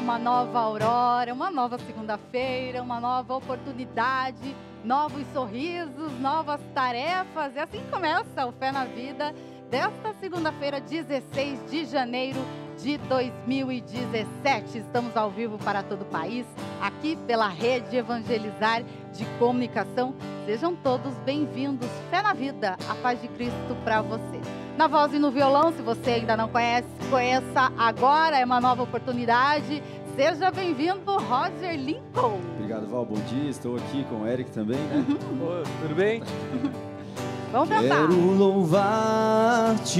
uma nova aurora, uma nova segunda-feira, uma nova oportunidade, novos sorrisos, novas tarefas. E assim começa o Fé na Vida desta segunda-feira, 16 de janeiro de 2017. Estamos ao vivo para todo o país, aqui pela Rede Evangelizar de Comunicação. Sejam todos bem-vindos. Fé na Vida, a paz de Cristo para você. Na voz e no violão, se você ainda não conhece, conheça agora, é uma nova oportunidade. Seja bem-vindo, Roger Lincoln. Obrigado, Val. Bom dia. Estou aqui com o Eric também, né? Oi, tudo bem? Vamos tentar. Quero louvar-te,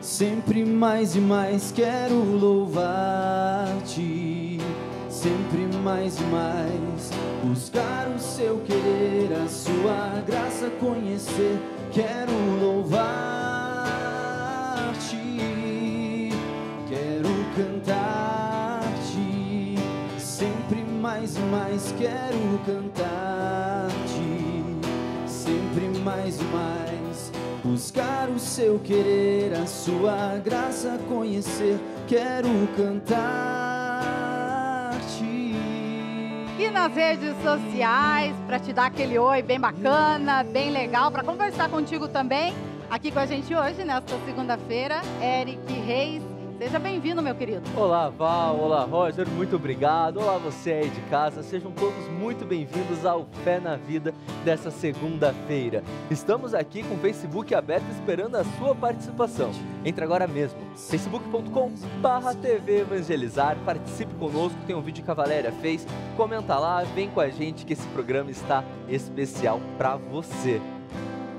sempre mais e mais quero louvar-te, sempre mais e mais. Buscar o seu querer, a sua graça conhecer, quero louvar-te, cantar-te, sempre mais e mais quero cantar-te sempre mais e mais. Buscar o seu querer, a sua graça conhecer. Quero cantar-te. E nas redes sociais, para te dar aquele oi bem bacana, bem legal, para conversar contigo também. Aqui com a gente hoje, nesta segunda-feira, Eric Reis. Seja bem-vindo, meu querido. Olá, Val. Olá, Roger. Muito obrigado. Olá, você aí de casa. Sejam todos muito bem-vindos ao Fé na Vida dessa segunda-feira. Estamos aqui com o Facebook aberto esperando a sua participação. Entre agora mesmo, facebook.com barra TV Evangelizar. Participe conosco, tem um vídeo que a Valéria fez. Comenta lá, vem com a gente que esse programa está especial para você.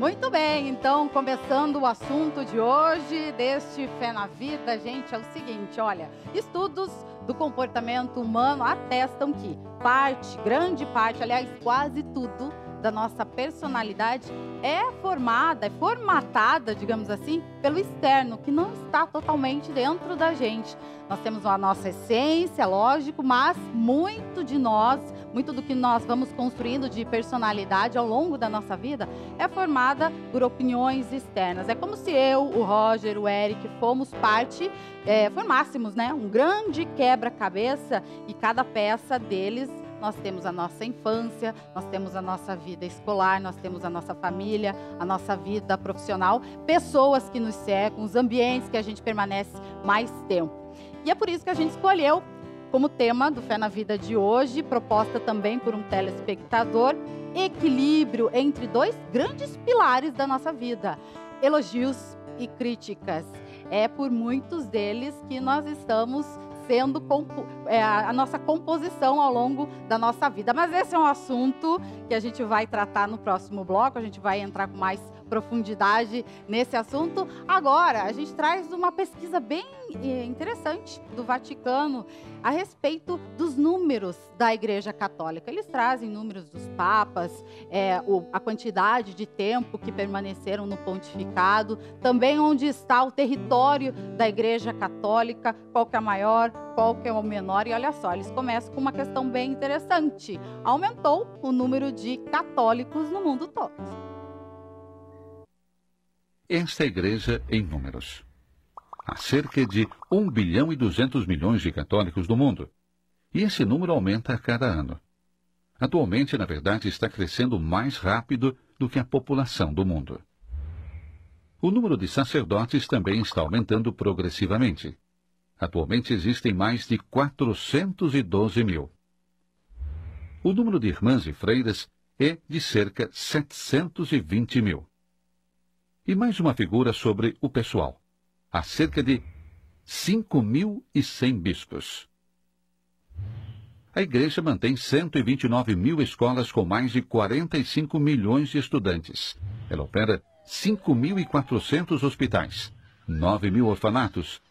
Muito bem, então, começando o assunto de hoje, deste Fé na Vida, gente, é o seguinte: olha, estudos do comportamento humano atestam que parte, grande parte, aliás, quase tudo da nossa personalidade é formada, é formatada, digamos assim, pelo externo, que não está totalmente dentro da gente. Nós temos a nossa essência, lógico, mas muito de nós, muito do que nós vamos construindo de personalidade ao longo da nossa vida é formada por opiniões externas. É como se eu, o Roger, o Eric fomos parte, é, formássemos né, um grande quebra-cabeça e cada peça deles nós temos a nossa infância, nós temos a nossa vida escolar, nós temos a nossa família, a nossa vida profissional, pessoas que nos cercam, os ambientes que a gente permanece mais tempo. E é por isso que a gente escolheu como tema do Fé na Vida de hoje, proposta também por um telespectador, equilíbrio entre dois grandes pilares da nossa vida: elogios e críticas. É por muitos deles que nós estamos sendo é, a nossa composição ao longo da nossa vida. Mas esse é um assunto que a gente vai tratar no próximo bloco, a gente vai entrar com mais profundidade nesse assunto. Agora, a gente traz uma pesquisa bem eh, interessante do Vaticano a respeito dos números da Igreja Católica. Eles trazem números dos papas, é, o, a quantidade de tempo que permaneceram no pontificado, também onde está o território da Igreja Católica, qual que é a maior, qual que é o menor. E olha só, eles começam com uma questão bem interessante. Aumentou o número de católicos no mundo todo esta igreja em números. Há cerca de 1 bilhão e 200 milhões de católicos no mundo. E esse número aumenta a cada ano. Atualmente, na verdade, está crescendo mais rápido do que a população do mundo. O número de sacerdotes também está aumentando progressivamente. Atualmente existem mais de 412 mil. O número de irmãs e freiras é de cerca 720 mil. E mais uma figura sobre o pessoal. Há cerca de 5.100 bispos. A igreja mantém 129 mil escolas com mais de 45 milhões de estudantes. Ela opera 5.400 hospitais, 9 mil orfanatos,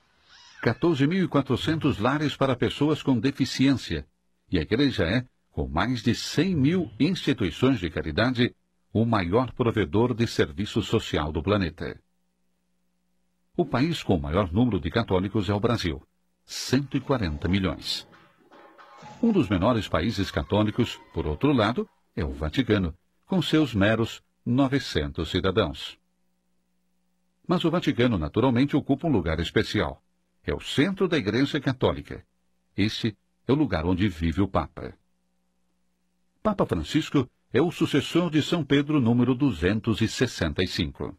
14.400 lares para pessoas com deficiência. E a igreja é, com mais de 100 mil instituições de caridade, o maior provedor de serviço social do planeta. O país com o maior número de católicos é o Brasil, 140 milhões. Um dos menores países católicos, por outro lado, é o Vaticano, com seus meros 900 cidadãos. Mas o Vaticano naturalmente ocupa um lugar especial. é o centro da Igreja Católica. Esse é o lugar onde vive o Papa. Papa Francisco é o sucessor de São Pedro número 265.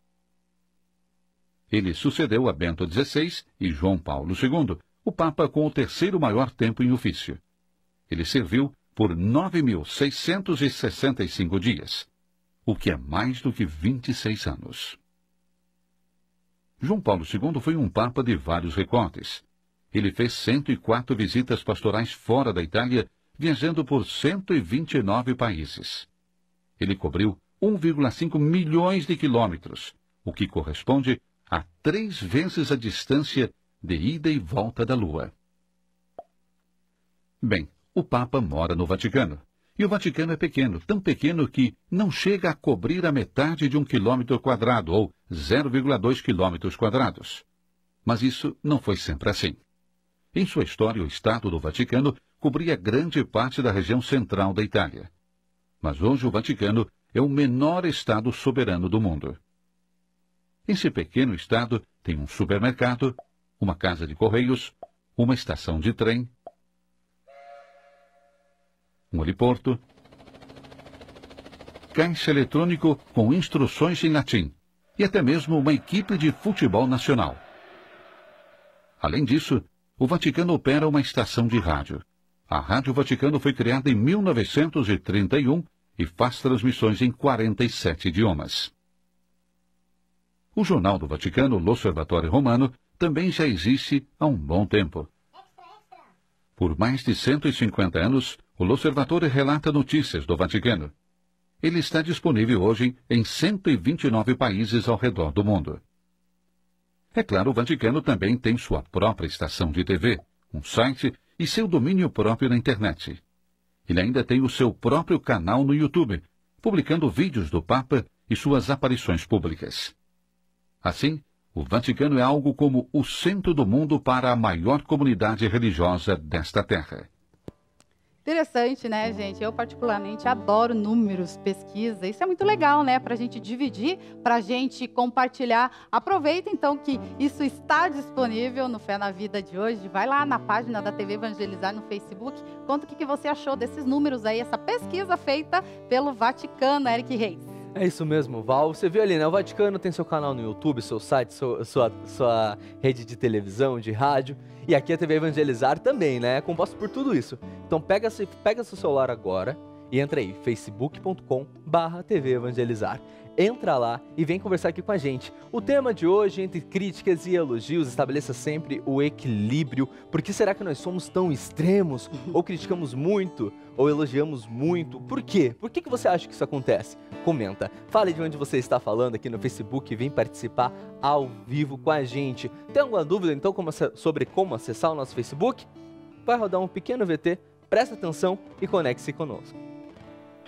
Ele sucedeu a Bento XVI e João Paulo II, o Papa com o terceiro maior tempo em ofício. Ele serviu por 9.665 dias, o que é mais do que 26 anos. João Paulo II foi um Papa de vários recortes. Ele fez 104 visitas pastorais fora da Itália, viajando por 129 países. Ele cobriu 1,5 milhões de quilômetros, o que corresponde a três vezes a distância de ida e volta da Lua. Bem, o Papa mora no Vaticano. E o Vaticano é pequeno, tão pequeno que não chega a cobrir a metade de um quilômetro quadrado, ou 0,2 quilômetros quadrados. Mas isso não foi sempre assim. Em sua história, o Estado do Vaticano cobria grande parte da região central da Itália. Mas hoje o Vaticano é o menor Estado soberano do mundo. Esse pequeno Estado tem um supermercado, uma casa de correios, uma estação de trem, um heliporto, caixa eletrônico com instruções em latim e até mesmo uma equipe de futebol nacional. Além disso, o Vaticano opera uma estação de rádio. A Rádio Vaticano foi criada em 1931 e faz transmissões em 47 idiomas. O Jornal do Vaticano, L'Osservatore Romano, também já existe há um bom tempo. Por mais de 150 anos, o L'Osservatore relata notícias do Vaticano. Ele está disponível hoje em 129 países ao redor do mundo. É claro, o Vaticano também tem sua própria estação de TV, um site e seu domínio próprio na internet. Ele ainda tem o seu próprio canal no YouTube, publicando vídeos do Papa e suas aparições públicas. Assim, o Vaticano é algo como o centro do mundo para a maior comunidade religiosa desta terra. Interessante, né, gente? Eu particularmente adoro números, pesquisa. Isso é muito legal, né? Para a gente dividir, para a gente compartilhar. Aproveita então que isso está disponível no Fé na Vida de hoje. Vai lá na página da TV Evangelizar no Facebook. Conta o que você achou desses números aí, essa pesquisa feita pelo Vaticano, Eric Reis. É isso mesmo, Val. Você viu ali, né? O Vaticano tem seu canal no YouTube, seu site, sua, sua, sua rede de televisão, de rádio. E aqui a TV Evangelizar também, né? É composto por tudo isso. Então pega, pega seu celular agora e entra aí, facebook.com barra TV Evangelizar entra lá e vem conversar aqui com a gente. O tema de hoje, entre críticas e elogios, estabeleça sempre o equilíbrio. Por que será que nós somos tão extremos? Ou criticamos muito? Ou elogiamos muito? Por quê? Por que, que você acha que isso acontece? Comenta. Fale de onde você está falando aqui no Facebook e vem participar ao vivo com a gente. Tem alguma dúvida então como, sobre como acessar o nosso Facebook? Vai rodar um pequeno VT, presta atenção e conecte-se conosco.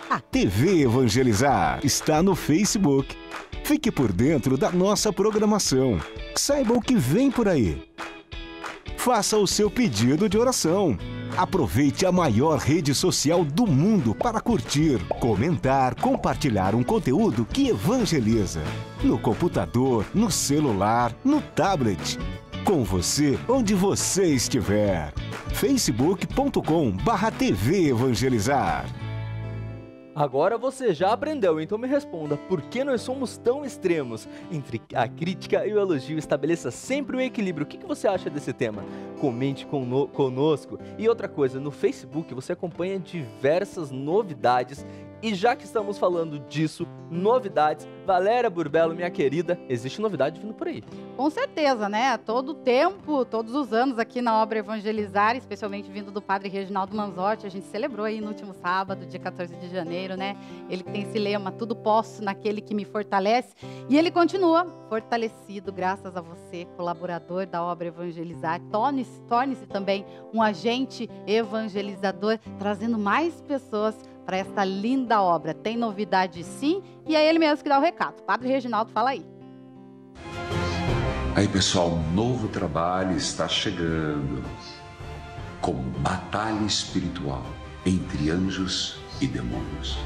A TV Evangelizar está no Facebook. Fique por dentro da nossa programação. Saiba o que vem por aí. Faça o seu pedido de oração. Aproveite a maior rede social do mundo para curtir, comentar, compartilhar um conteúdo que evangeliza. No computador, no celular, no tablet. Com você, onde você estiver. facebook.com/tv Evangelizar. Agora você já aprendeu, então me responda: por que nós somos tão extremos? Entre a crítica e o elogio, estabeleça sempre um equilíbrio. O que você acha desse tema? Comente conosco. E outra coisa, no Facebook você acompanha diversas novidades e já que estamos falando disso, novidades, Valéria Burbelo, minha querida, existe novidade vindo por aí. Com certeza, né? Todo tempo, todos os anos aqui na obra Evangelizar, especialmente vindo do Padre Reginaldo Manzotti, a gente celebrou aí no último sábado, dia 14 de janeiro, né? Ele tem esse lema, tudo posso naquele que me fortalece. E ele continua fortalecido, graças a você, colaborador da obra Evangelizar. Torne-se torne também um agente evangelizador, trazendo mais pessoas para esta linda obra. Tem novidade sim, e é ele mesmo que dá o recado. Padre Reginaldo, fala aí. Aí, pessoal, um novo trabalho está chegando com batalha espiritual entre anjos e demônios.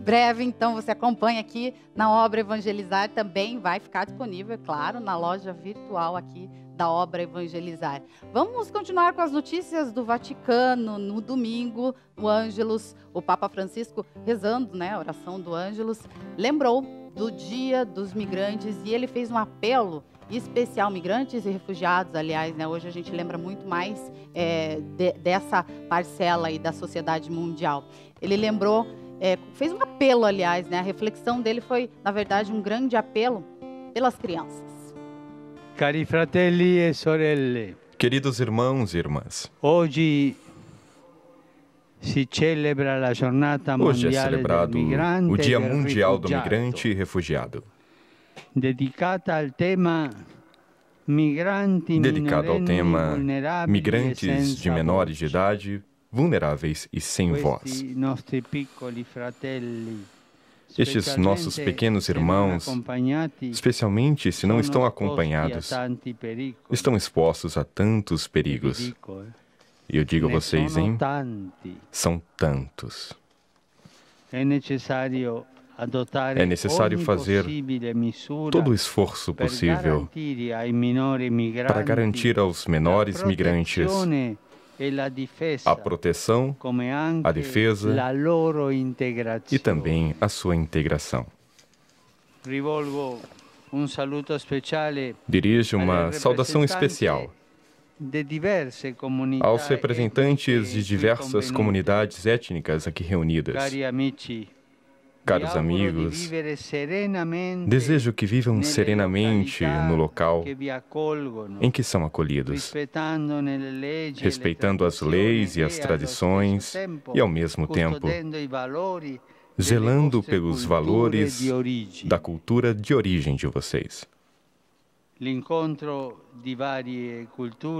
Breve, então, você acompanha aqui na obra Evangelizar, também vai ficar disponível, é claro, na loja virtual aqui da obra Evangelizar. Vamos continuar com as notícias do Vaticano. No domingo, o Ângelus, o Papa Francisco, rezando, né, a oração do Ângelus, lembrou do Dia dos Migrantes e ele fez um apelo especial migrantes e refugiados, aliás, né? Hoje a gente lembra muito mais é, de, dessa parcela aí da sociedade mundial. Ele lembrou, é, fez um apelo, aliás, né? A reflexão dele foi, na verdade, um grande apelo pelas crianças. Cari fratelli e sorelle. Queridos irmãos e irmãs. Hoje se celebra a Hoje é celebrado o Dia Mundial do Migrante e Refugiado dedicata al tema dedicado ao tema migrantes de menores de idade, vulneráveis e sem voz. Estes nossos pequenos irmãos, especialmente se não estão acompanhados, estão expostos a tantos perigos. E eu digo a vocês, hein? São tantos. É necessário é necessário fazer todo o esforço possível para garantir aos menores migrantes a proteção, a defesa e também a sua integração. Dirijo uma saudação especial aos representantes de diversas comunidades étnicas aqui reunidas Caros amigos, desejo que vivam serenamente no local em que são acolhidos, respeitando as leis e as tradições e, ao mesmo tempo, zelando pelos valores da cultura de origem de vocês.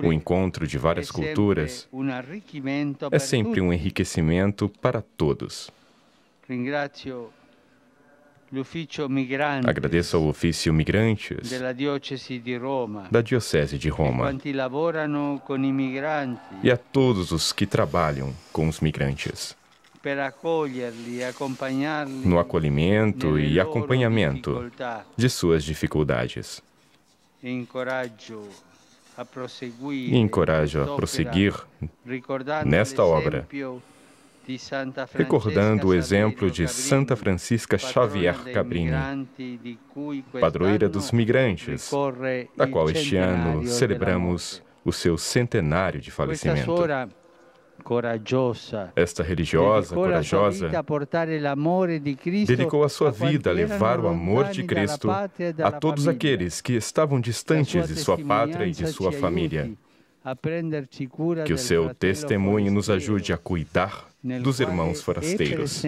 O encontro de várias culturas é sempre um enriquecimento para todos. Agradeço ao ofício Migrantes da Diocese de Roma e a todos os que trabalham com os migrantes no acolhimento e acompanhamento de suas dificuldades. E encorajo a prosseguir nesta obra recordando o exemplo de Santa Francisca Xavier Cabrini, padroeira dos migrantes, da qual este ano celebramos o seu centenário de falecimento. Esta religiosa, corajosa, dedicou a sua vida a levar o amor de Cristo a todos aqueles que estavam distantes de sua pátria e de sua família. Que o seu testemunho nos ajude a cuidar dos irmãos forasteiros,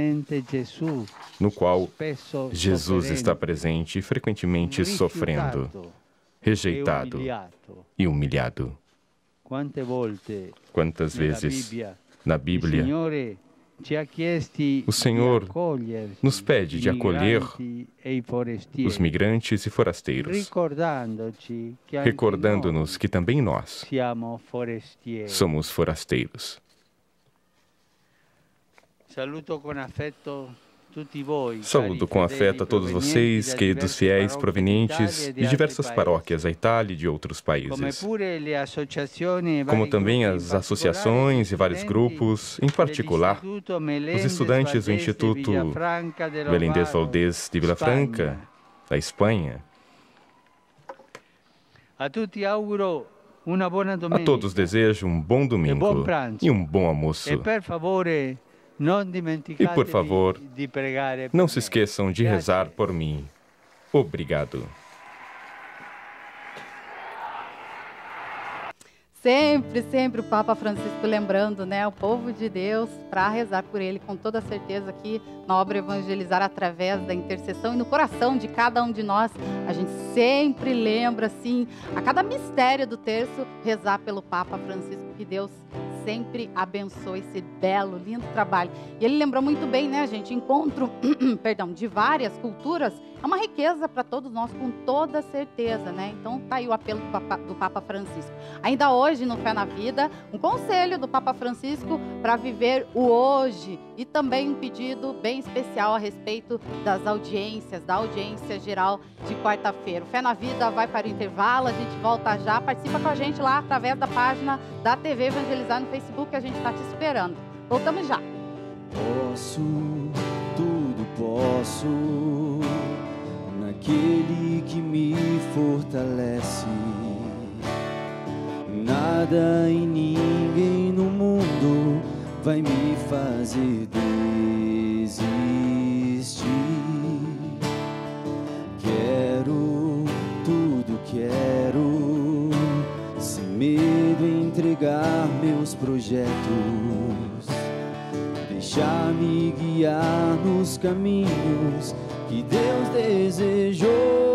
no qual Jesus está presente e frequentemente sofrendo, rejeitado e humilhado. Quantas vezes na Bíblia o Senhor nos pede de acolher os migrantes e forasteiros, recordando-nos que também nós somos forasteiros. Saúdo com afeto a todos vocês, queridos fiéis provenientes de diversas paróquias da Itália e de outros países, como também as associações e vários grupos, em particular os estudantes do Instituto Meléndez Valdez de Franca, da Espanha. A todos desejo um bom domingo e um bom almoço. E por favor, não se esqueçam de rezar por mim. Obrigado. Sempre, sempre o Papa Francisco lembrando, né, o povo de Deus para rezar por ele com toda certeza aqui na obra Evangelizar através da intercessão e no coração de cada um de nós. A gente sempre lembra assim, a cada mistério do terço, rezar pelo Papa Francisco que Deus sempre abençoe esse belo, lindo trabalho. E ele lembrou muito bem, né, gente, encontro, perdão, de várias culturas é uma riqueza para todos nós, com toda certeza, né? Então tá aí o apelo do Papa, Francisco. Ainda hoje, no Fé na Vida, um conselho do Papa Francisco para viver o hoje e também um pedido bem especial a respeito das audiências, da audiência geral de quarta-feira. Fé na Vida vai para o intervalo, a gente volta já. Participa com a gente lá através da página da TV Evangelizar no Facebook, a gente está te esperando. Voltamos já. Posso, tudo posso, naquele que me fortalece. Nada e ninguém no mundo vai me fazer desistir. Quero tudo, quero, sem medo entregar meus projetos Deixar-me guiar nos caminhos que Deus desejou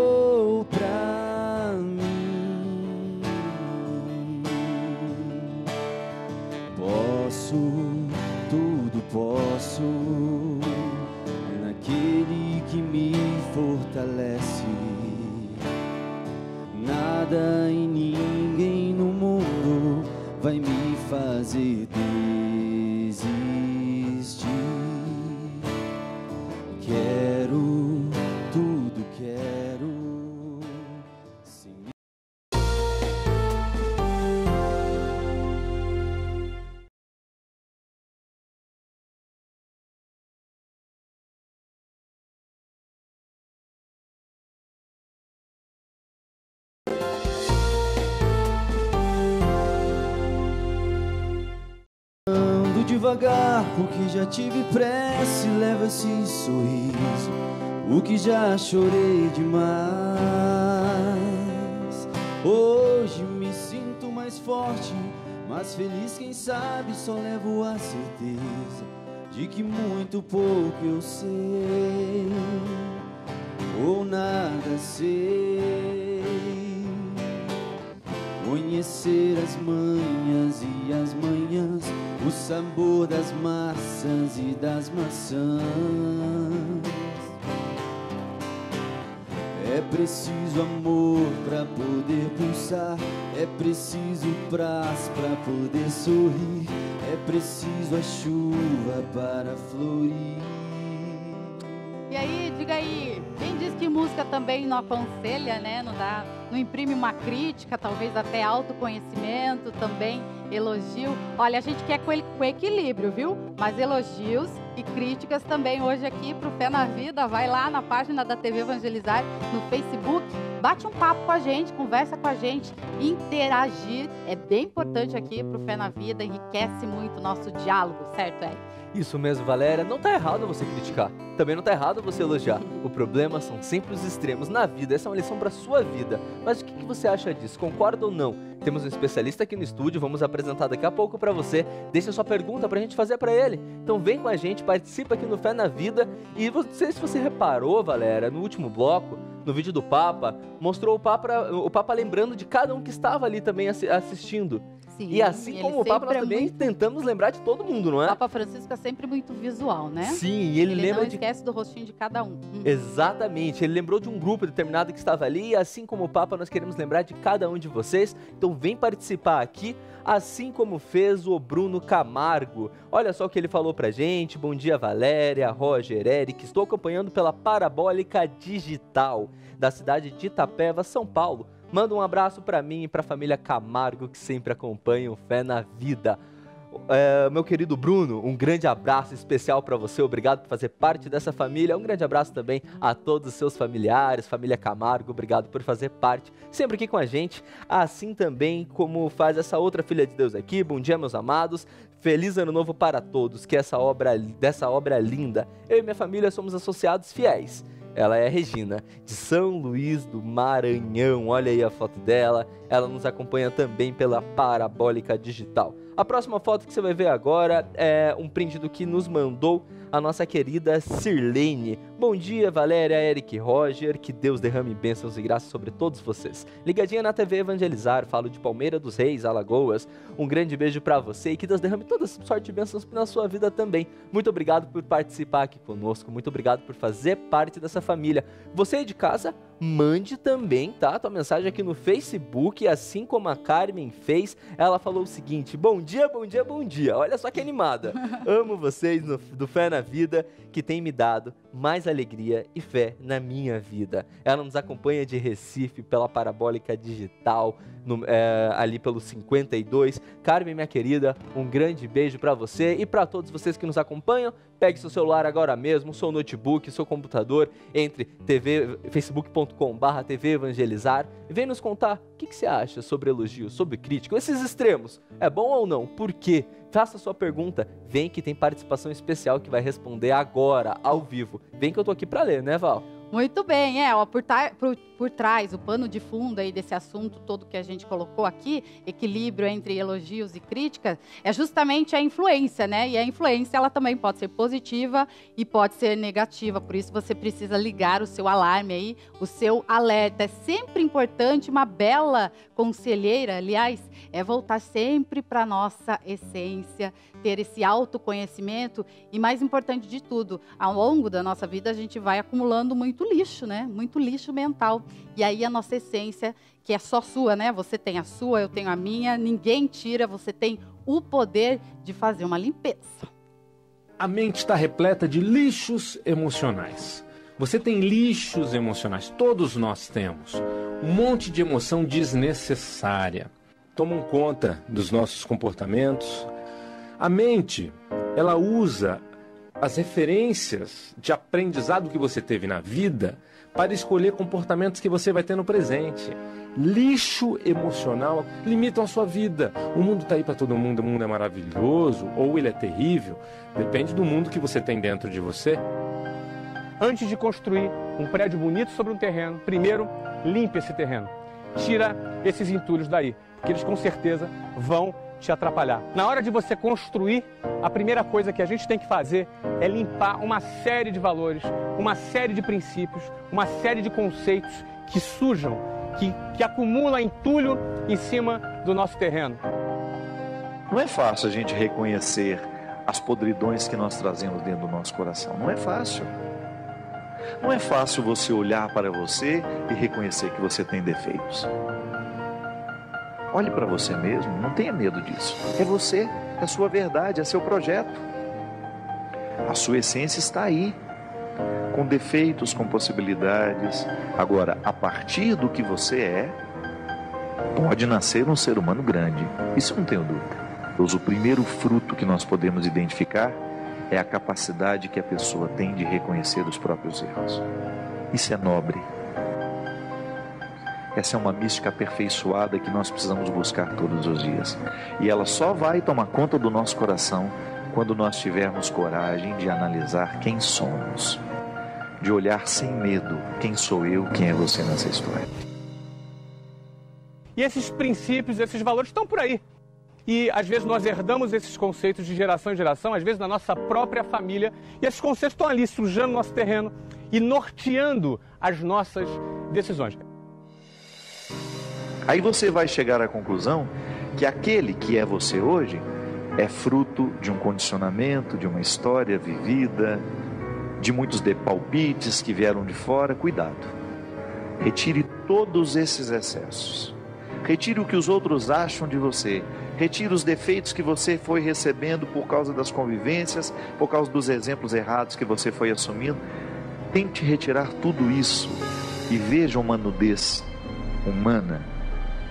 devagar, porque já tive pressa leva esse sorriso. O que já chorei demais. Hoje me sinto mais forte, mais feliz, quem sabe só levo a certeza de que muito pouco eu sei, ou nada sei. Conhecer as manhas e as manhãs o sabor das massas e das maçãs. É preciso amor para poder pulsar, é preciso praz para poder sorrir, é preciso a chuva para florir. E aí, diga aí, quem diz que música também não aconselha, né? Não dá, não imprime uma crítica, talvez até autoconhecimento também elogio. Olha, a gente quer com equilíbrio, viu? Mas elogios e críticas também hoje aqui para o Fé na Vida. Vai lá na página da TV Evangelizar no Facebook, bate um papo com a gente, conversa com a gente, interagir é bem importante aqui para o Fé na Vida, enriquece muito o nosso diálogo, certo, Eric? Isso mesmo, Valéria. Não tá errado você criticar. Também não tá errado você elogiar. O problema são sempre os extremos na vida. Essa é uma lição para sua vida. Mas o que, você acha disso? Concorda ou não? Temos um especialista aqui no estúdio, vamos apresentar daqui a pouco para você. Deixa sua pergunta para a gente fazer para ele. Então vem com a gente, participa aqui no Fé na Vida. E não sei se você reparou, Valéria, no último bloco, no vídeo do Papa, mostrou o Papa, o Papa lembrando de cada um que estava ali também assistindo. Sim, e assim como o Papa, nós é também muito... tentamos lembrar de todo mundo, não é? O Papa Francisco é sempre muito visual, né? Sim, e ele, ele lembra não esquece do rostinho de cada um. Hum. Exatamente, ele lembrou de um grupo determinado que estava ali, e assim como o Papa, nós queremos lembrar de cada um de vocês. Então vem participar aqui, assim como fez o Bruno Camargo. Olha só o que ele falou pra gente. Bom dia, Valéria, Roger, Eric. Estou acompanhando pela Parabólica Digital da cidade de Itapeva, São Paulo. Manda um abraço para mim e para a família Camargo que sempre acompanham Fé na Vida. É, meu querido Bruno, um grande abraço especial para você. Obrigado por fazer parte dessa família. Um grande abraço também a todos os seus familiares, família Camargo. Obrigado por fazer parte sempre aqui com a gente. Assim também como faz essa outra filha de Deus aqui. Bom dia, meus amados. Feliz ano novo para todos. Que essa obra dessa obra linda. Eu e minha família somos associados fiéis ela é a Regina, de São Luís do Maranhão. Olha aí a foto dela. Ela nos acompanha também pela Parabólica Digital. A próxima foto que você vai ver agora é um print do que nos mandou a nossa querida Sirlene. Bom dia, Valéria, Eric Roger, que Deus derrame bênçãos e graças sobre todos vocês. Ligadinha na TV Evangelizar, falo de Palmeira dos Reis, Alagoas. Um grande beijo para você e que Deus derrame toda sorte e bênçãos na sua vida também. Muito obrigado por participar aqui conosco, muito obrigado por fazer parte dessa família. Você aí de casa, mande também, tá? Tua mensagem aqui no Facebook, assim como a Carmen fez. Ela falou o seguinte: Bom dia, bom dia, bom dia. Olha só que animada. Amo vocês no, do Fé na Vida, que tem me dado mais alegria e fé na minha vida. Ela nos acompanha de Recife pela Parabólica Digital, no, é, ali pelo 52. Carmen, minha querida, um grande beijo para você e para todos vocês que nos acompanham. Pegue seu celular agora mesmo, seu notebook, seu computador, entre tv, facebook.com.br TV Evangelizar e vem nos contar o que, que você acha sobre elogios, sobre crítica, esses extremos. É bom ou não? Por quê? Faça sua pergunta. Vem que tem participação especial que vai responder agora, ao vivo. Vem que eu tô aqui para ler, né, Val? Muito bem, é, ó, por, por, por, trás, o pano de fundo aí desse assunto todo que a gente colocou aqui, equilíbrio entre elogios e críticas, é justamente a influência, né? E a influência, ela também pode ser positiva e pode ser negativa, por isso você precisa ligar o seu alarme aí, o seu alerta. É sempre importante, uma bela conselheira, aliás, é voltar sempre para nossa essência, ter esse autoconhecimento e mais importante de tudo, ao longo da nossa vida a gente vai acumulando muito lixo, né? Muito lixo mental. E aí a nossa essência, que é só sua, né? Você tem a sua, eu tenho a minha, ninguém tira, você tem o poder de fazer uma limpeza. A mente está repleta de lixos emocionais. Você tem lixos emocionais, todos nós temos. Um monte de emoção desnecessária. Tomam conta dos nossos comportamentos, a mente, ela usa as referências de aprendizado que você teve na vida para escolher comportamentos que você vai ter no presente. Lixo emocional limitam a sua vida. O mundo está aí para todo mundo, o mundo é maravilhoso ou ele é terrível. Depende do mundo que você tem dentro de você. Antes de construir um prédio bonito sobre um terreno, primeiro limpe esse terreno. Tira esses entulhos daí, porque eles com certeza vão te atrapalhar. Na hora de você construir, a primeira coisa que a gente tem que fazer é limpar uma série de valores, uma série de princípios, uma série de conceitos que sujam, que, que acumulam entulho em cima do nosso terreno. Não é fácil a gente reconhecer as podridões que nós trazemos dentro do nosso coração. Não é fácil. Não é fácil você olhar para você e reconhecer que você tem defeitos. Olhe para você mesmo, não tenha medo disso. É você, é a sua verdade, é seu projeto. A sua essência está aí, com defeitos, com possibilidades. Agora, a partir do que você é, pode nascer um ser humano grande. Isso não tenho dúvida. Pois o primeiro fruto que nós podemos identificar é a capacidade que a pessoa tem de reconhecer os próprios erros. Isso é nobre, essa é uma mística aperfeiçoada que nós precisamos buscar todos os dias. E ela só vai tomar conta do nosso coração quando nós tivermos coragem de analisar quem somos, de olhar sem medo quem sou eu, quem é você nessa história. E esses princípios, esses valores estão por aí. E às vezes nós herdamos esses conceitos de geração em geração, às vezes na nossa própria família, e esses conceitos estão ali sujando nosso terreno e norteando as nossas decisões. Aí você vai chegar à conclusão que aquele que é você hoje é fruto de um condicionamento, de uma história vivida, de muitos de palpites que vieram de fora. Cuidado. Retire todos esses excessos. Retire o que os outros acham de você. Retire os defeitos que você foi recebendo por causa das convivências, por causa dos exemplos errados que você foi assumindo. Tente retirar tudo isso e veja uma nudez humana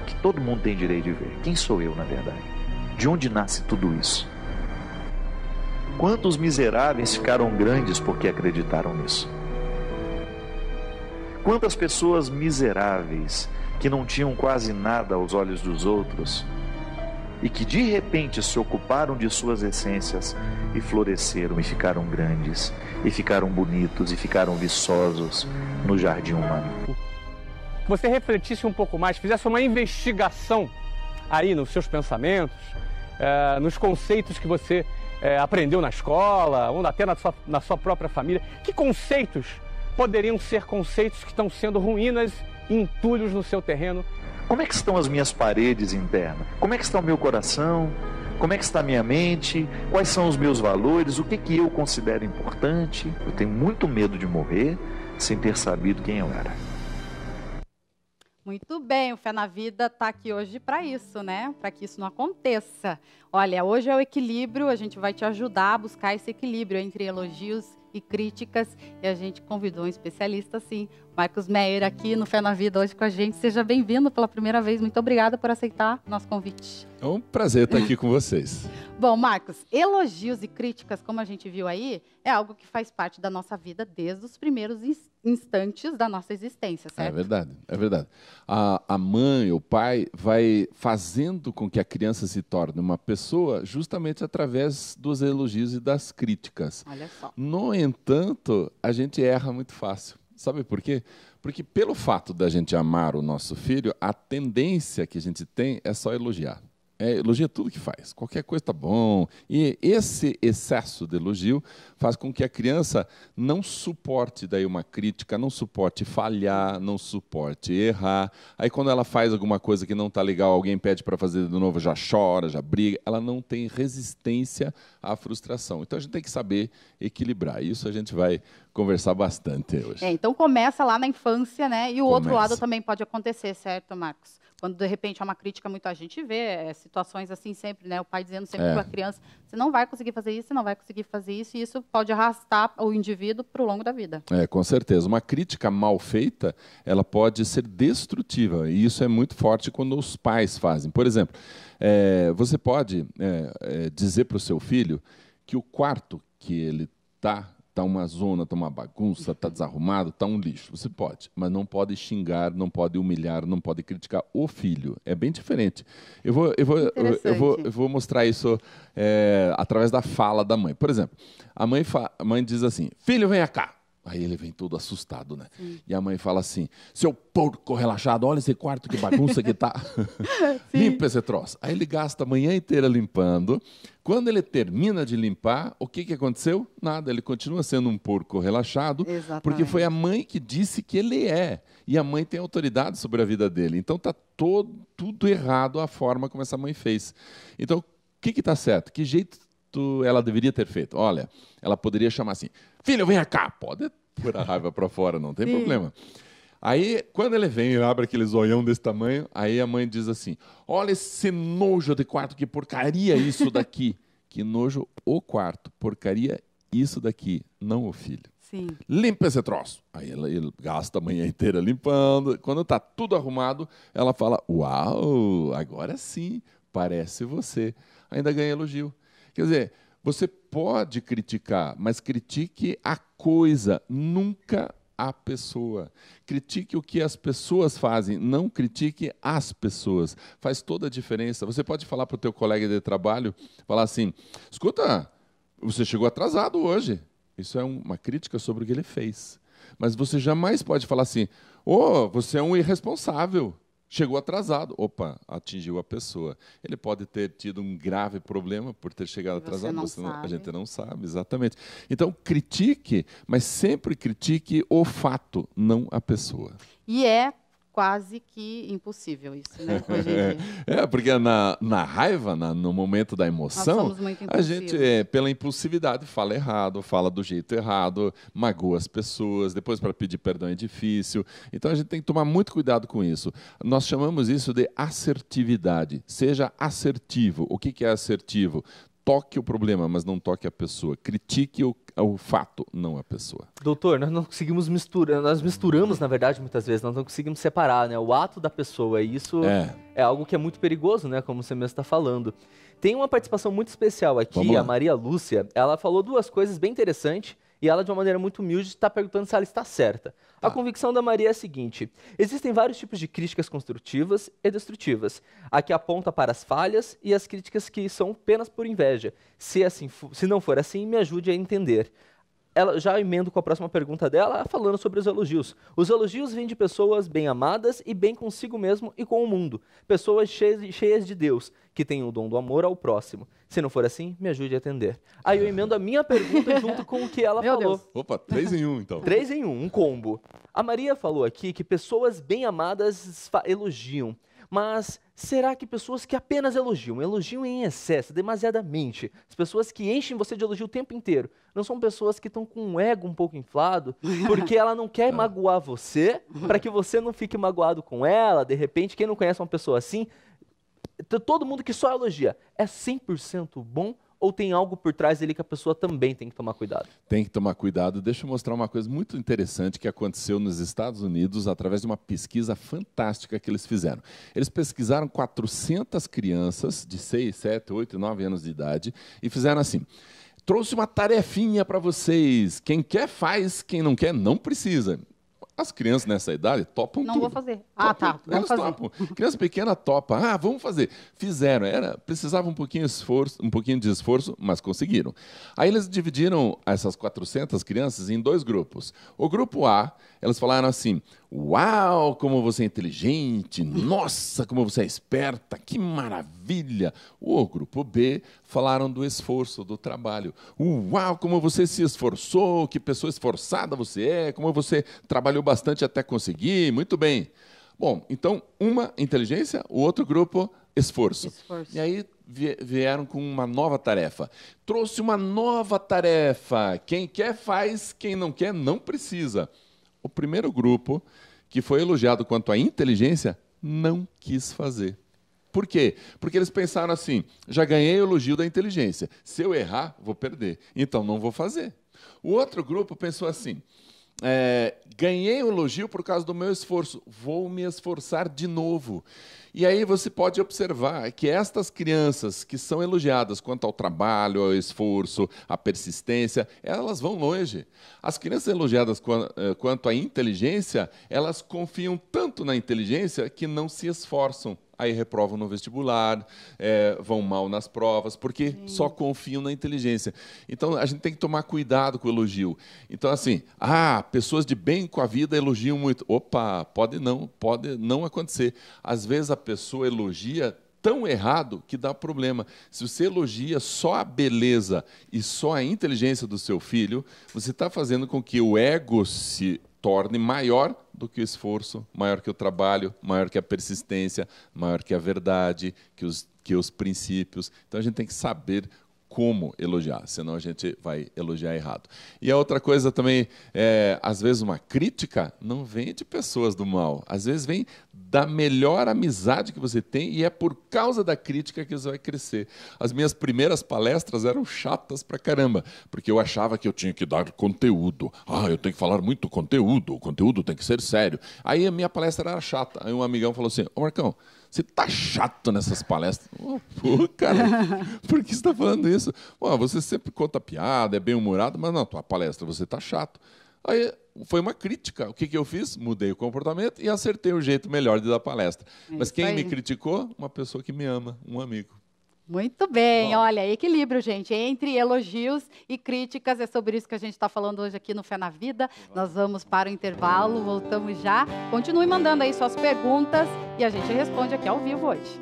que todo mundo tem direito de ver. Quem sou eu, na verdade? De onde nasce tudo isso? Quantos miseráveis ficaram grandes porque acreditaram nisso? Quantas pessoas miseráveis que não tinham quase nada aos olhos dos outros e que de repente se ocuparam de suas essências e floresceram e ficaram grandes e ficaram bonitos e ficaram viçosos no jardim humano. Você refletisse um pouco mais, fizesse uma investigação aí nos seus pensamentos, é, nos conceitos que você é, aprendeu na escola, ou até na sua, na sua própria família. Que conceitos poderiam ser conceitos que estão sendo ruínas e entulhos no seu terreno? Como é que estão as minhas paredes internas? Como é que está o meu coração? Como é que está a minha mente? Quais são os meus valores? O que, que eu considero importante? Eu tenho muito medo de morrer sem ter sabido quem eu era. Muito bem, o Fé na Vida está aqui hoje para isso, né? Para que isso não aconteça. Olha, hoje é o equilíbrio, a gente vai te ajudar a buscar esse equilíbrio entre elogios e críticas. E a gente convidou um especialista, sim, Marcos Meyer, aqui no Fé na Vida hoje com a gente. Seja bem-vindo pela primeira vez. Muito obrigada por aceitar nosso convite. É um prazer estar aqui com vocês. Bom, Marcos, elogios e críticas, como a gente viu aí, é algo que faz parte da nossa vida desde os primeiros instantes da nossa existência, certo? É verdade, é verdade. A, a mãe, o pai, vai fazendo com que a criança se torne uma pessoa justamente através dos elogios e das críticas. Olha só. No entanto, a gente erra muito fácil. Sabe por quê? Porque pelo fato da gente amar o nosso filho, a tendência que a gente tem é só elogiar. É, elogia tudo que faz, qualquer coisa está bom. E esse excesso de elogio faz com que a criança não suporte daí uma crítica, não suporte falhar, não suporte errar. Aí quando ela faz alguma coisa que não está legal, alguém pede para fazer de novo, já chora, já briga. Ela não tem resistência à frustração. Então a gente tem que saber equilibrar. Isso a gente vai conversar bastante hoje. É, então começa lá na infância, né? E o começa. outro lado também pode acontecer, certo, Marcos? Quando de repente é uma crítica muito a gente vê é, situações assim sempre, né? O pai dizendo sempre é. para a criança: você não vai conseguir fazer isso, você não vai conseguir fazer isso, e isso pode arrastar o indivíduo para o longo da vida. É, com certeza. Uma crítica mal feita, ela pode ser destrutiva, e isso é muito forte quando os pais fazem. Por exemplo, é, você pode é, é, dizer para o seu filho que o quarto que ele está está uma zona, está uma bagunça, está desarrumado, está um lixo. Você pode, mas não pode xingar, não pode humilhar, não pode criticar o filho. É bem diferente. Eu vou, eu vou, eu vou, eu vou mostrar isso é, através da fala da mãe. Por exemplo, a mãe, a mãe diz assim: Filho, vem cá. Aí ele vem todo assustado, né? Sim. E a mãe fala assim: seu porco relaxado, olha esse quarto que bagunça que tá. Limpa esse troço. Aí ele gasta a manhã inteira limpando. Quando ele termina de limpar, o que, que aconteceu? Nada, ele continua sendo um porco relaxado, Exatamente. porque foi a mãe que disse que ele é. E a mãe tem autoridade sobre a vida dele. Então tá todo, tudo errado a forma como essa mãe fez. Então, o que está certo? Que jeito ela deveria ter feito? Olha, ela poderia chamar assim: filho, vem cá. Pode pôr a raiva para fora, não tem Sim. problema. Aí, quando ele vem e abre aquele zoião desse tamanho, aí a mãe diz assim: Olha esse nojo de quarto, que porcaria isso daqui. que nojo o quarto, porcaria isso daqui, não o filho. Sim. Limpa esse troço. Aí ela, ele gasta a manhã inteira limpando. Quando está tudo arrumado, ela fala: Uau, agora sim, parece você. Ainda ganha elogio. Quer dizer, você pode criticar, mas critique a coisa, nunca a pessoa. Critique o que as pessoas fazem, não critique as pessoas. Faz toda a diferença. Você pode falar para o teu colega de trabalho, falar assim, escuta, você chegou atrasado hoje. Isso é uma crítica sobre o que ele fez. Mas você jamais pode falar assim, oh, você é um irresponsável. Chegou atrasado, opa, atingiu a pessoa. Ele pode ter tido um grave problema por ter chegado atrasado, não você não, a gente não sabe, exatamente. Então, critique, mas sempre critique o fato, não a pessoa. E é quase que impossível isso, né? é, porque na, na raiva, na, no momento da emoção, a gente, é, pela impulsividade, fala errado, fala do jeito errado, magoa as pessoas, depois para pedir perdão é difícil. Então a gente tem que tomar muito cuidado com isso. Nós chamamos isso de assertividade. Seja assertivo. O que, que é assertivo? toque o problema, mas não toque a pessoa. Critique o, o fato, não a pessoa. Doutor, nós não conseguimos misturar, nós misturamos, na verdade, muitas vezes, nós não conseguimos separar, né? O ato da pessoa, e isso é, é algo que é muito perigoso, né? Como você mesmo está falando. Tem uma participação muito especial aqui, a Maria Lúcia, ela falou duas coisas bem interessantes e ela, de uma maneira muito humilde, está perguntando se ela está certa. Tá. A convicção da Maria é a seguinte: existem vários tipos de críticas construtivas e destrutivas. A que aponta para as falhas e as críticas que são apenas por inveja. Se, assim, se não for assim, me ajude a entender. Ela já emendo com a próxima pergunta dela, falando sobre os elogios. Os elogios vêm de pessoas bem amadas e bem consigo mesmo e com o mundo. Pessoas cheias, cheias de Deus, que têm o dom do amor ao próximo. Se não for assim, me ajude a atender. Aí eu emendo a minha pergunta junto com o que ela Meu falou. Deus. Opa, três em um, então. Três em um, um combo. A Maria falou aqui que pessoas bem amadas elogiam. Mas será que pessoas que apenas elogiam, elogiam em excesso, demasiadamente, as pessoas que enchem você de elogio o tempo inteiro, não são pessoas que estão com o ego um pouco inflado, porque ela não quer magoar você, para que você não fique magoado com ela, de repente, quem não conhece uma pessoa assim, todo mundo que só elogia, é 100% bom ou tem algo por trás dele que a pessoa também tem que tomar cuidado? Tem que tomar cuidado. Deixa eu mostrar uma coisa muito interessante que aconteceu nos Estados Unidos através de uma pesquisa fantástica que eles fizeram. Eles pesquisaram 400 crianças de 6, 7, 8, 9 anos de idade e fizeram assim. Trouxe uma tarefinha para vocês. Quem quer faz, quem não quer não precisa. As crianças nessa idade topam Não tudo. vou fazer. Ah, tá. Vamos Elas fazer. topam. Criança pequena topa. Ah, vamos fazer. Fizeram. Era, precisava um pouquinho, esforço, um pouquinho de esforço, mas conseguiram. Aí eles dividiram essas 400 crianças em dois grupos. O grupo A, elas falaram assim: Uau, como você é inteligente! Nossa, como você é esperta! Que maravilha! O grupo B falaram do esforço, do trabalho. Uau, como você se esforçou! Que pessoa esforçada você é! Como você trabalhou bastante até conseguir! Muito bem. Bom, então, uma inteligência, o outro grupo, esforço. Esforço. E aí vie- vieram com uma nova tarefa. Trouxe uma nova tarefa. Quem quer faz, quem não quer não precisa. O primeiro grupo, que foi elogiado quanto à inteligência, não quis fazer. Por quê? Porque eles pensaram assim: já ganhei o elogio da inteligência. Se eu errar, vou perder. Então não vou fazer. O outro grupo pensou assim: é, ganhei o elogio por causa do meu esforço, vou me esforçar de novo. E aí você pode observar que estas crianças que são elogiadas quanto ao trabalho, ao esforço, à persistência, elas vão longe. As crianças elogiadas eh, quanto à inteligência, elas confiam tanto na inteligência que não se esforçam. Aí reprovam no vestibular, eh, vão mal nas provas, porque só confiam na inteligência. Então a gente tem que tomar cuidado com o elogio. Então, assim, ah, pessoas de bem com a vida elogiam muito. Opa, pode não, pode não acontecer. Às vezes a pessoa elogia tão errado que dá problema. Se você elogia só a beleza e só a inteligência do seu filho, você está fazendo com que o ego se torne maior do que o esforço, maior que o trabalho, maior que a persistência, maior que a verdade, que os, que os princípios. Então a gente tem que saber como elogiar, senão a gente vai elogiar errado. E a outra coisa também, é, às vezes uma crítica não vem de pessoas do mal, às vezes vem da melhor amizade que você tem e é por causa da crítica que você vai crescer. As minhas primeiras palestras eram chatas pra caramba, porque eu achava que eu tinha que dar conteúdo. Ah, eu tenho que falar muito conteúdo, o conteúdo tem que ser sério. Aí a minha palestra era chata. Aí um amigão falou assim: Ô Marcão, você tá chato nessas palestras. Oh, pô, cara, por que você está falando isso? Pô, você sempre conta piada, é bem humorado, mas na tua palestra você tá chato. Aí foi uma crítica. O que, que eu fiz? Mudei o comportamento e acertei o jeito melhor de dar palestra. É mas quem aí. me criticou? Uma pessoa que me ama, um amigo. Muito bem, olha, equilíbrio, gente, entre elogios e críticas. É sobre isso que a gente está falando hoje aqui no Fé na Vida. Nós vamos para o intervalo, voltamos já. Continue mandando aí suas perguntas e a gente responde aqui ao vivo hoje.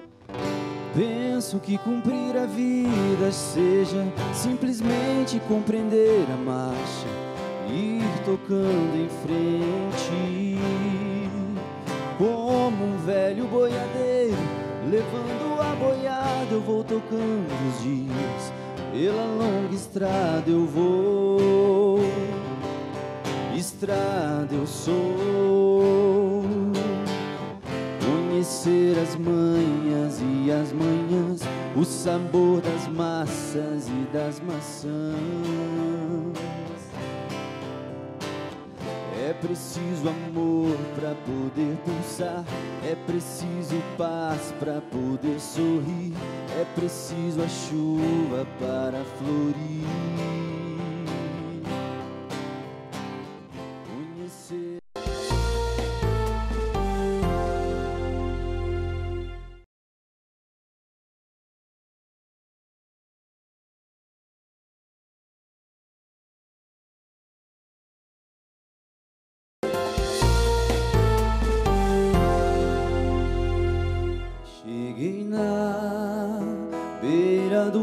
Penso que cumprir a vida seja simplesmente compreender a marcha, ir tocando em frente, como um velho boiadeiro, levando a boiada, eu vou tocando os dias, pela longa estrada eu vou, estrada eu sou conhecer as manhas e as manhãs, o sabor das massas e das maçãs. É preciso amor para poder pulsar, é preciso paz para poder sorrir, é preciso a chuva para florir.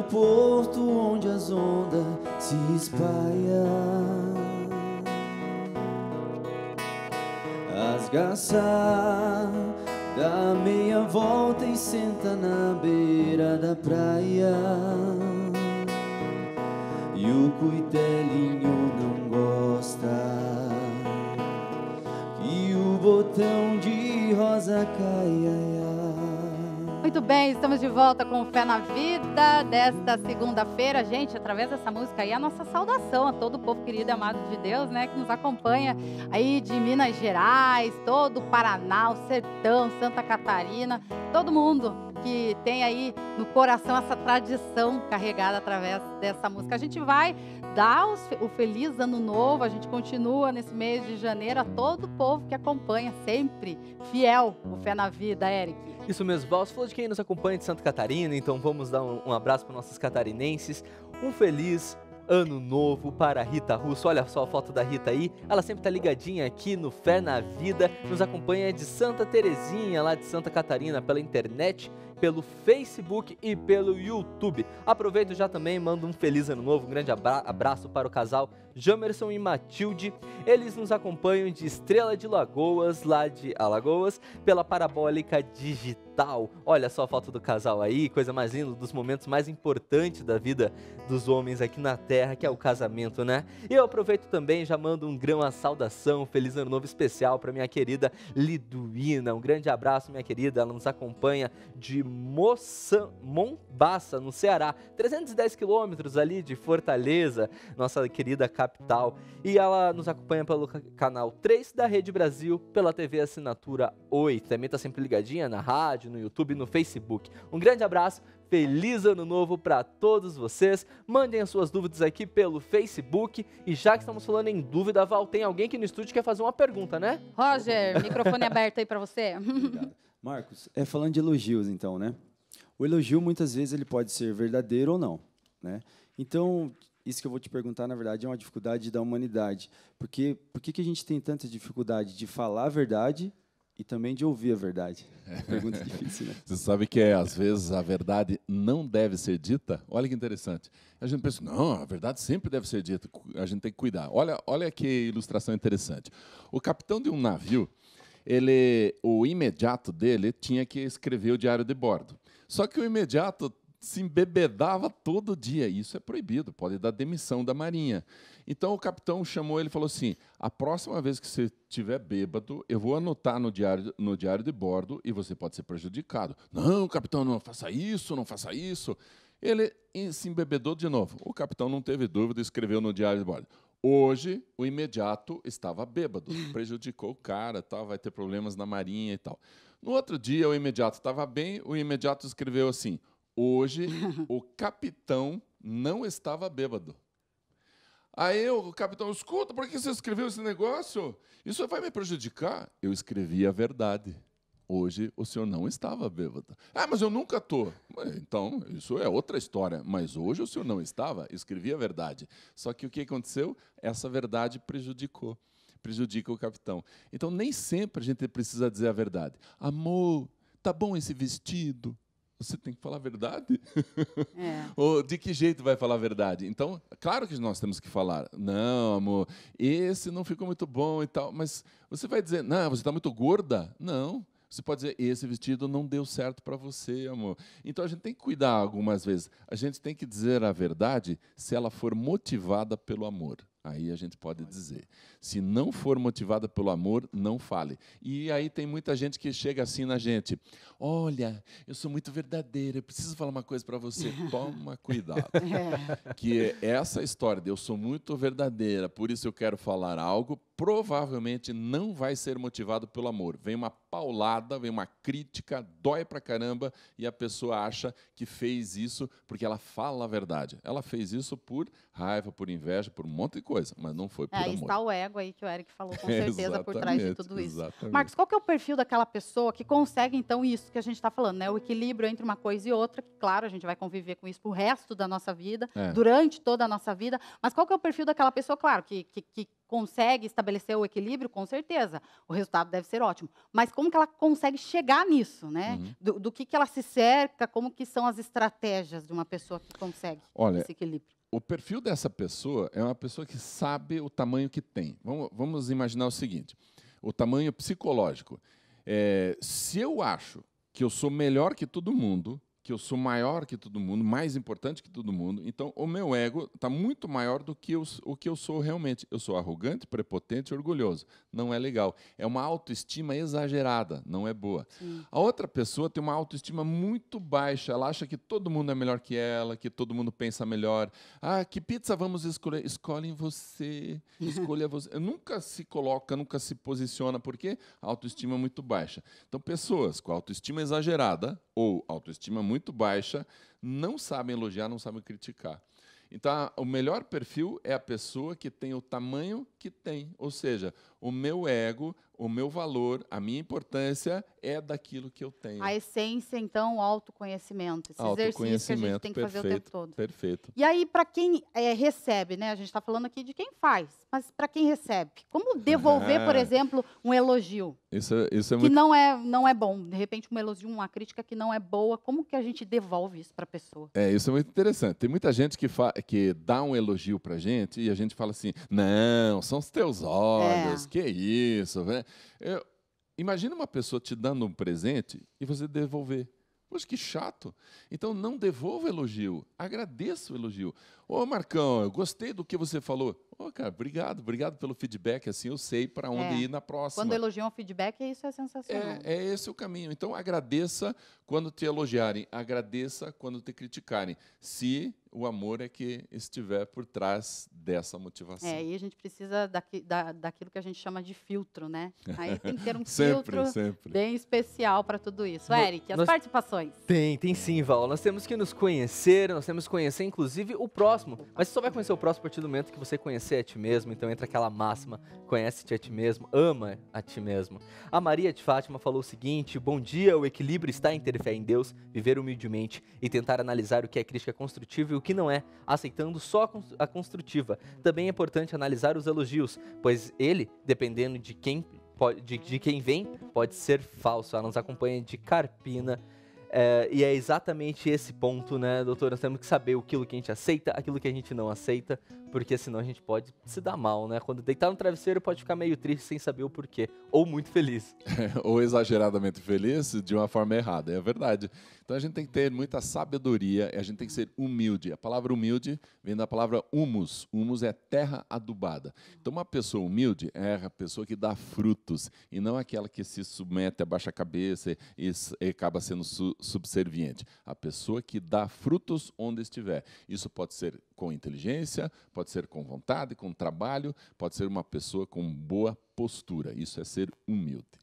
Porto onde as ondas se espalham. Asgaçar, dá meia volta e senta na beira da praia. E o cuitelinho não gosta botão de rosa caia. Muito bem, estamos de volta com Fé na Vida desta segunda-feira. Gente, através dessa música aí, a nossa saudação a todo o povo querido e amado de Deus, né? Que nos acompanha aí de Minas Gerais, todo o Paraná, o Sertão, Santa Catarina, todo mundo que tem aí no coração essa tradição carregada através dessa música. A gente vai dar o feliz ano novo, a gente continua nesse mês de janeiro a todo o povo que acompanha sempre, fiel, o Fé na Vida, Eric. Isso mesmo, Val, você falou de quem nos acompanha de Santa Catarina, então vamos dar um, um abraço para nossos catarinenses, um feliz ano novo para a Rita Russo. Olha só a foto da Rita aí. Ela sempre está ligadinha aqui no Fé na Vida. Nos acompanha de Santa Terezinha, lá de Santa Catarina, pela internet pelo Facebook e pelo YouTube. Aproveito já também mando um feliz ano novo, um grande abraço para o casal Jamerson e Matilde. Eles nos acompanham de Estrela de Lagoas, lá de Alagoas, pela Parabólica Digital. Olha só a foto do casal aí, coisa mais linda, dos momentos mais importantes da vida dos homens aqui na Terra, que é o casamento, né? E eu aproveito também, já mando um grão a saudação, feliz ano novo especial para minha querida Liduína. Um grande abraço, minha querida, ela nos acompanha de Moça, Mombaça, no Ceará, 310 quilômetros ali de Fortaleza, nossa querida capital. E ela nos acompanha pelo canal 3 da Rede Brasil, pela TV Assinatura 8. Também está sempre ligadinha na rádio, no YouTube, no Facebook. Um grande abraço, feliz ano novo para todos vocês. Mandem as suas dúvidas aqui pelo Facebook. E já que estamos falando em dúvida, Val, tem alguém aqui no estúdio que quer fazer uma pergunta, né? Roger, microfone aberto aí para você. Obrigado. Marcos, é falando de elogios, então, né? O elogio muitas vezes ele pode ser verdadeiro ou não, né? Então, isso que eu vou te perguntar, na verdade, é uma dificuldade da humanidade. Porque por que, que a gente tem tanta dificuldade de falar a verdade e também de ouvir a verdade? Pergunta difícil, né? Você sabe que é, às vezes a verdade não deve ser dita? Olha que interessante. A gente pensa, não, a verdade sempre deve ser dita, a gente tem que cuidar. Olha, olha que ilustração interessante. O capitão de um navio, ele, o imediato dele tinha que escrever o diário de bordo. Só que o imediato se embebedava todo dia. Isso é proibido, pode dar demissão da Marinha. Então o capitão chamou ele e falou assim: a próxima vez que você estiver bêbado, eu vou anotar no diário, no diário de bordo e você pode ser prejudicado. Não, capitão, não faça isso, não faça isso. Ele se embebedou de novo. O capitão não teve dúvida e escreveu no diário de bordo. Hoje, o imediato estava bêbado, prejudicou o cara, tal, vai ter problemas na marinha e tal. No outro dia, o imediato estava bem, o imediato escreveu assim: Hoje, o capitão não estava bêbado. Aí o capitão, escuta, por que você escreveu esse negócio? Isso vai me prejudicar? Eu escrevi a verdade. Hoje o senhor não estava bêbado. Ah, mas eu nunca estou. Então, isso é outra história. Mas hoje o senhor não estava, escrevi a verdade. Só que o que aconteceu? Essa verdade prejudicou. Prejudica o capitão. Então, nem sempre a gente precisa dizer a verdade. Amor, tá bom esse vestido? Você tem que falar a verdade? É. Ou de que jeito vai falar a verdade? Então, claro que nós temos que falar. Não, amor, esse não ficou muito bom e tal. Mas você vai dizer, não, você está muito gorda? Não. Você pode dizer, esse vestido não deu certo para você, amor. Então a gente tem que cuidar algumas vezes. A gente tem que dizer a verdade se ela for motivada pelo amor. Aí a gente pode dizer. Se não for motivada pelo amor, não fale. E aí tem muita gente que chega assim na gente: Olha, eu sou muito verdadeira, eu preciso falar uma coisa para você. Toma cuidado. É. Que essa história de eu sou muito verdadeira, por isso eu quero falar algo, provavelmente não vai ser motivado pelo amor. Vem uma paulada, vem uma crítica, dói pra caramba e a pessoa acha que fez isso porque ela fala a verdade. Ela fez isso por raiva, por inveja, por um monte de coisa, mas não foi por amor. está o ego aí que o Eric falou com certeza por trás de tudo isso. Exatamente. Marcos, qual que é o perfil daquela pessoa que consegue então isso que a gente está falando, né? O equilíbrio entre uma coisa e outra, que claro, a gente vai conviver com isso pro resto da nossa vida, é. durante toda a nossa vida, mas qual que é o perfil daquela pessoa, claro, que, que, que consegue estabelecer o equilíbrio, com certeza, o resultado deve ser ótimo. Mas como que ela consegue chegar nisso, né? Uhum. Do, do, que, que ela se cerca, como que são as estratégias de uma pessoa que consegue Olha, esse equilíbrio? O perfil dessa pessoa é uma pessoa que sabe o tamanho que tem. Vamos, vamos imaginar o seguinte: o tamanho psicológico. É, se eu acho que eu sou melhor que todo mundo, que eu sou maior que todo mundo, mais importante que todo mundo. Então, o meu ego está muito maior do que eu, o que eu sou realmente. Eu sou arrogante, prepotente e orgulhoso. Não é legal. É uma autoestima exagerada, não é boa. Sim. A outra pessoa tem uma autoestima muito baixa. Ela acha que todo mundo é melhor que ela, que todo mundo pensa melhor. Ah, que pizza vamos escolher? Escolhem você, escolha você. nunca se coloca, nunca se posiciona, porque a autoestima é muito baixa. Então, pessoas com autoestima exagerada ou autoestima muito baixa não sabem elogiar, não sabem criticar. Então, o melhor perfil é a pessoa que tem o tamanho que tem, ou seja, o meu ego, o meu valor, a minha importância é daquilo que eu tenho. A essência, então, o autoconhecimento. Esse exercício que a gente tem que perfeito, fazer o tempo todo. Perfeito. E aí, para quem é, recebe, né? A gente está falando aqui de quem faz, mas para quem recebe, como devolver, por exemplo, um elogio? Isso, isso é que muito... não é não é bom. De repente, um elogio, uma crítica que não é boa, como que a gente devolve isso para a pessoa? É, isso é muito interessante. Tem muita gente que, fa... que dá um elogio para gente e a gente fala assim, não, são os teus olhos, é que isso? Né? Eu, imagina uma pessoa te dando um presente e você devolver. Poxa, que chato. Então não devolva elogio, agradeça o elogio. Ô Marcão, eu gostei do que você falou. Ô, cara, obrigado, obrigado pelo feedback. Assim eu sei para onde é. ir na próxima. Quando elogiam o feedback, isso é sensacional. É, é esse o caminho. Então agradeça quando te elogiarem, agradeça quando te criticarem. Se o amor é que estiver por trás dessa motivação. É, e a gente precisa daqui, da, daquilo que a gente chama de filtro, né? Aí tem que ter um sempre, filtro sempre. bem especial para tudo isso. No, Eric, as nós, participações. Tem, tem sim, Val. Nós temos que nos conhecer, nós temos que conhecer, inclusive, o próximo. Mas você só vai conhecer o próximo a partir do momento que você conhecer a ti mesmo. Então entra aquela máxima, conhece-te a ti mesmo, ama a ti mesmo. A Maria de Fátima falou o seguinte, bom dia, o equilíbrio está em ter fé em Deus, viver humildemente e tentar analisar o que é crítica construtiva e o que não é, aceitando só a construtiva. Também é importante analisar os elogios, pois ele, dependendo de quem, de, de quem vem, pode ser falso. Ela nos acompanha de Carpina. É, e é exatamente esse ponto, né, doutor? Nós temos que saber aquilo que a gente aceita, aquilo que a gente não aceita, porque senão a gente pode se dar mal, né? Quando deitar no travesseiro pode ficar meio triste sem saber o porquê, ou muito feliz. ou exageradamente feliz de uma forma errada, é verdade. Então a gente tem que ter muita sabedoria a gente tem que ser humilde. A palavra humilde vem da palavra humus. Humus é terra adubada. Então uma pessoa humilde é a pessoa que dá frutos e não aquela que se submete, abaixa a cabeça e, acaba sendo su subserviente. A pessoa que dá frutos onde estiver. Isso pode ser com inteligência, pode ser com vontade, com trabalho, pode ser uma pessoa com boa postura. Isso é ser humilde.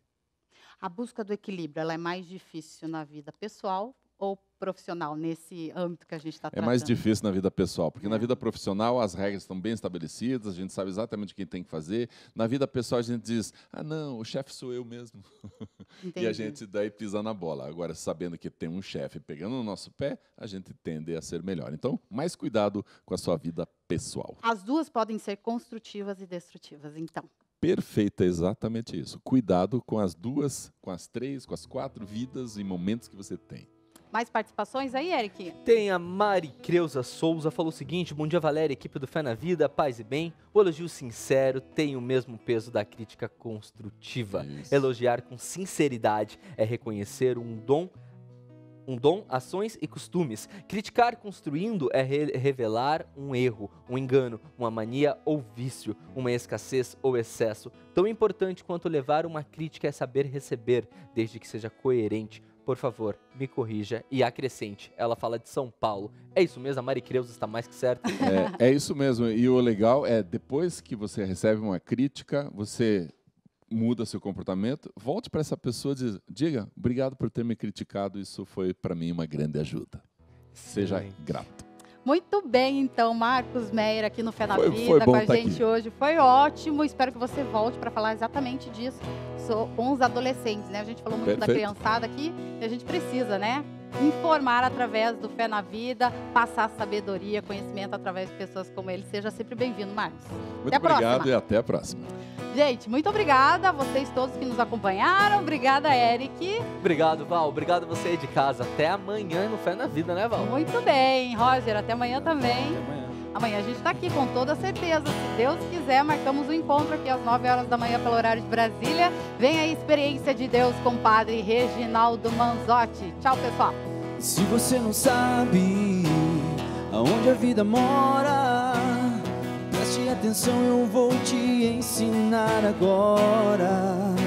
A busca do equilíbrio ela é mais difícil na vida pessoal ou profissional nesse âmbito que a gente está tratando? É mais difícil na vida pessoal, porque é. na vida profissional as regras estão bem estabelecidas, a gente sabe exatamente o que tem que fazer. Na vida pessoal a gente diz, ah não, o chefe sou eu mesmo. e a gente daí pisa na bola. Agora, sabendo que tem um chefe pegando no nosso pé, a gente tende a ser melhor. Então, mais cuidado com a sua vida pessoal. As duas podem ser construtivas e destrutivas, então perfeita, exatamente isso. Cuidado com as duas, com as três, com as quatro vidas e momentos que você tem. Mais participações aí, Eric? Tem a Mari Creuza Souza, falou o seguinte: Bom dia, Valéria, equipe do Fé na Vida, paz e bem. O elogio sincero tem o mesmo peso da crítica construtiva. Isso. Elogiar com sinceridade é reconhecer um dom um dom, ações e costumes. Criticar construindo é re revelar um erro, um engano, uma mania ou vício, uma escassez ou excesso. Tão importante quanto levar uma crítica é saber receber, desde que seja coerente. Por favor, me corrija e acrescente. Ela fala de São Paulo. É isso mesmo, a Mari Creus está mais que certa. É, é isso mesmo. E o legal é, depois que você recebe uma crítica, você muda seu comportamento, volte para essa pessoa e diz, diga, obrigado por ter me criticado, isso foi para mim uma grande ajuda. Seja Sim. grato. Muito bem, então, Marcos Meyer aqui no Fé na foi, Vida foi com a tá gente aqui. hoje. Foi ótimo. Espero que você volte para falar exatamente disso com os adolescentes, né? A gente falou muito Perfeito. da criançada aqui e a gente precisa, né? Informar através do Fé na Vida, passar sabedoria, conhecimento através de pessoas como ele. Seja sempre bem-vindo, Marcos. Muito até obrigado próxima. e até a próxima. Gente, muito obrigada a vocês todos que nos acompanharam. Obrigada, Eric. Obrigado, Val. Obrigado você aí de casa. Até amanhã no Fé na Vida, né, Val? Muito bem, Roger. Até amanhã também. Até amanhã. Amanhã a gente está aqui com toda certeza. Se Deus quiser, marcamos o um encontro aqui às 9 horas da manhã pelo horário de Brasília. Vem a experiência de Deus com o Padre Reginaldo Manzotti. Tchau, pessoal. Se você não sabe aonde a vida mora, preste atenção, eu vou te ensinar agora.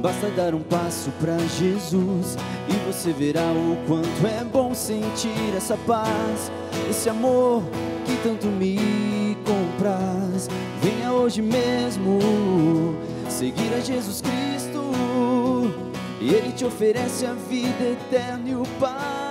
Basta dar um passo para Jesus e você verá o quanto é bom sentir essa paz, esse amor que tanto me compraz. Venha hoje mesmo seguir a Jesus Cristo e Ele te oferece a vida eterna e o Pai